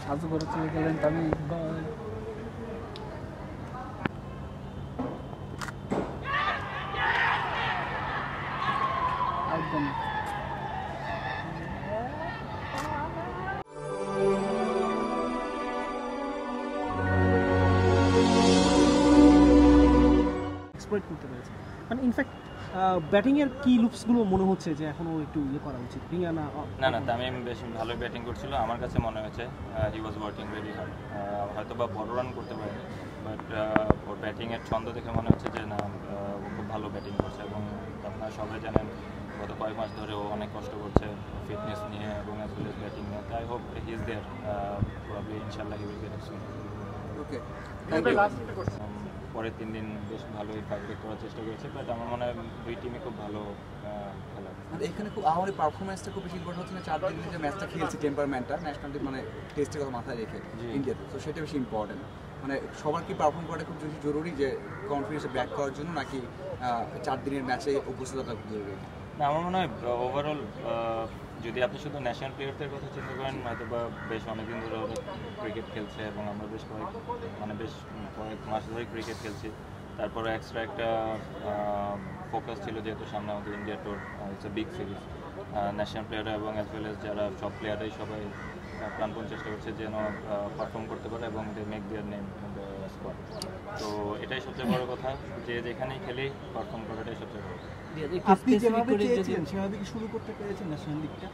সাজু করে চলে গেলেন আমি ইকবাল একদম। এক্সপ্লয়েট করতে পেরেছে মানে ইনফ্যাক্ট ব্যাটিংয়ের কি লুপসগুলো মনে হচ্ছে যে এখনও একটু ইয়ে করা উচিত? রিয়া না না না তামিম বেশ ভালোই ব্যাটিং করছিল। আমার কাছে মনে হয়েছে he was working very hard হয়তো বা বড় রান করতে পারেনি। বাট ওর ব্যাটিংয়ের ছন্দ দেখে মনে হচ্ছে যে না ও খুব ভালো ব্যাটিং করছে এবং আপনারা সবাই জানেন গত কয়েক মাস ধরে ও অনেক কষ্ট করছে ফিটনেস নিয়ে এবং অ্যাজ ওয়েল ব্যাটিং নিয়ে। তাই hope he is there probably ইনশাল্লাহ হি উইল গেট সুন ওকে পরের তিন দিন বেশ ভালোই ফাইট করার চেষ্টা করেছে বাট আমার মনে হয় দুই টিমই খুব ভালো খেলা। মানে এখানে খুব আমাদের পারফরমেন্সটা খুব বেশি ইম্পর্টেন্ট হচ্ছে না চার দিন যে ম্যাচটা খেলছে টেম্পারমেন্টটা ন্যাশনাল টিম মানে টেস্টের কথা মাথায় রেখে। ইন্ডিয়াতে তো সেটা বেশি ইম্পর্টেন্ট মানে সবার কি পারফর্ম করাটা খুব বেশি জরুরি যে কনফিডেন্সে ব্যাক করার জন্য নাকি চার দিনের ম্যাচে উপস্থিততা খুব জরুরি? না আমার মনে হয় ওভারঅল যদি আপনি শুধু ন্যাশনাল প্লেয়ারদের কথা চিন্তা করেন হয়তো বা বেশ অনেকদিন ধরে ক্রিকেট খেলছে এবং আমরা বেশ কয়েক মানে বেশ কয়েক মাস ধরে ক্রিকেট খেলছি। তারপরে এক্সট্রা একটা ফোকাস ছিল যেহেতু সামনে আমাদের India tour it's a big series national প্লেয়াররা এবং অ্যাজ ওয়েল এস যারা সব প্লেয়াররাই সবাই প্রাণপণ চেষ্টা করছে যেন পারফর্ম করতে পারে এবং they make their name squad তো এটাই সবচেয়ে বড় কথা, যে যেখানেই খেলি পারফর্ম করাটাই সবচেয়ে বড়। আপনি যেভাবে চেয়েছিলেন সেভাবে কি শুরু করতে পেরেছেন ন্যাশনাল লিগটা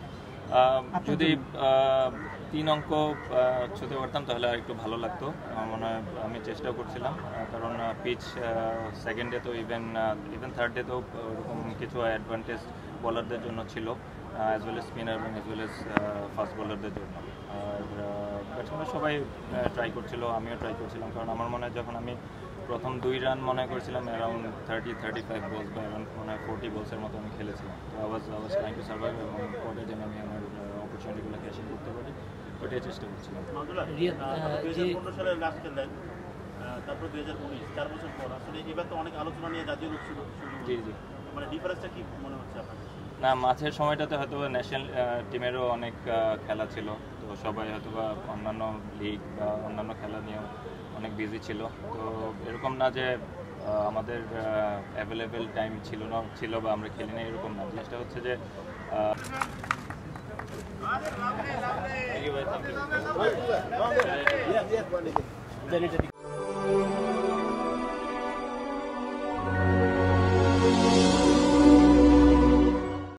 যদি তিন অঙ্ক ছুতে পারতাম তাহলে আর একটু ভালো লাগতো। আমার মনে হয় আমি চেষ্টা করছিলাম কারণ পিচ সেকেন্ড ডে তো ইভেন ইভেন থার্ড ডে তো ওরকম কিছু অ্যাডভান্টেজ বলারদের জন্য ছিল। অ্যাজ ওয়েল এস স্পিনার এবং অ্যাজ ওয়েল এস ফাস্ট বোলারদের জন্য। আর ব্যাটসম্যানরা সবাই ট্রাই করছিল আমিও ট্রাই করছিলাম। কারণ আমার মনে হয় যখন আমি প্রথম দুই রান মনে করেছিলাম অ্যারাউন্ড থার্টি থার্টি ফাইভ বলস বা অ্যারাউন্ড মনে হয় ফোর্টি বলসের মতো আমি খেলেছিলাম। তো আওয়াজ আওয়াজ ট্রাইং টু সার্ভাইভ এবং পরে যেন আমি আমার অপরচুনিটিগুলো ক্যাশ করতে পারি ওটাই চেষ্টা করছিলাম। তারপর দুই হাজার উনিশ চার বছর পর আসলে এবার তো অনেক আলোচনা নিয়ে জাতীয় লোক শুরু শুরু জি জি। মানে ডিফারেন্সটা কি মনে হচ্ছে আপনার না, মাঝের সময়টাতে হয়তো ন্যাশনাল টিমেরও অনেক খেলা ছিল। তো সবাই হয়তো বা অন্যান্য লিগ বা অন্যান্য খেলা নিয়েও অনেক বিজি ছিল। তো এরকম না যে আমাদের অ্যাভেলেবেল টাইম ছিল না, ছিল বা আমরা খেলি না এরকম না। জিনিসটা হচ্ছে যে.